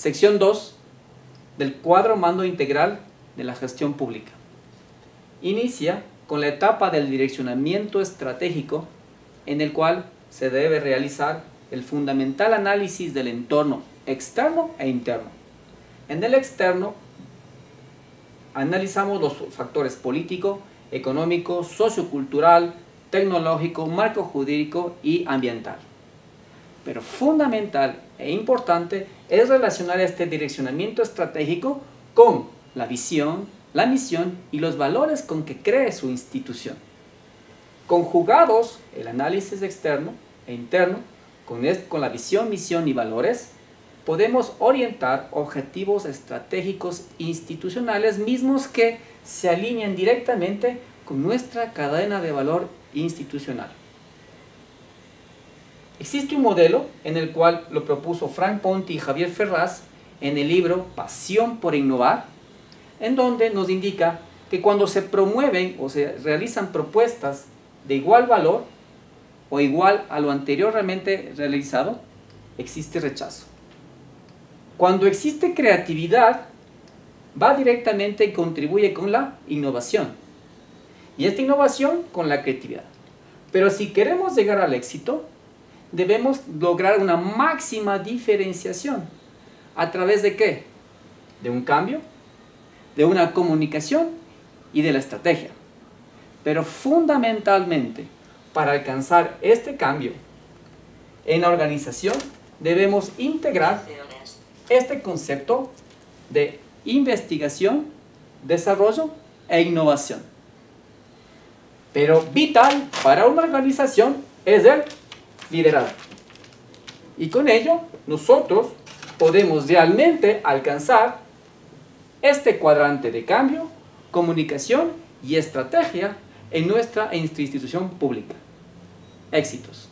Sección 2 del cuadro mando integral de la gestión pública. Inicia con la etapa del direccionamiento estratégico en el cual se debe realizar el fundamental análisis del entorno externo e interno. En el externo analizamos los factores político, económico, sociocultural, tecnológico, marco jurídico y ambiental. Pero fundamental e importante es relacionar este direccionamiento estratégico con la visión, la misión y los valores con que cree su institución. Conjugados el análisis externo e interno con, con la visión, misión y valores, podemos orientar objetivos estratégicos institucionales mismos que se alinean directamente con nuestra cadena de valor institucional. Existe un modelo en el cual lo propuso Frank Ponti y Javier Ferraz en el libro Pasión por Innovar, en donde nos indica que cuando se promueven o se realizan propuestas de igual valor o igual a lo anteriormente realizado, existe rechazo. Cuando existe creatividad, va directamente y contribuye con la innovación. Y esta innovación con la creatividad. Pero si queremos llegar al éxito, debemos lograr una máxima diferenciación. ¿A través de qué? De un cambio, de una comunicación y de la estrategia. Pero fundamentalmente, para alcanzar este cambio en la organización, debemos integrar este concepto de investigación, desarrollo e innovación. Pero vital para una organización es el liderado. Y con ello, nosotros podemos realmente alcanzar este cuadrante de cambio, comunicación y estrategia en nuestra institución pública. Éxitos.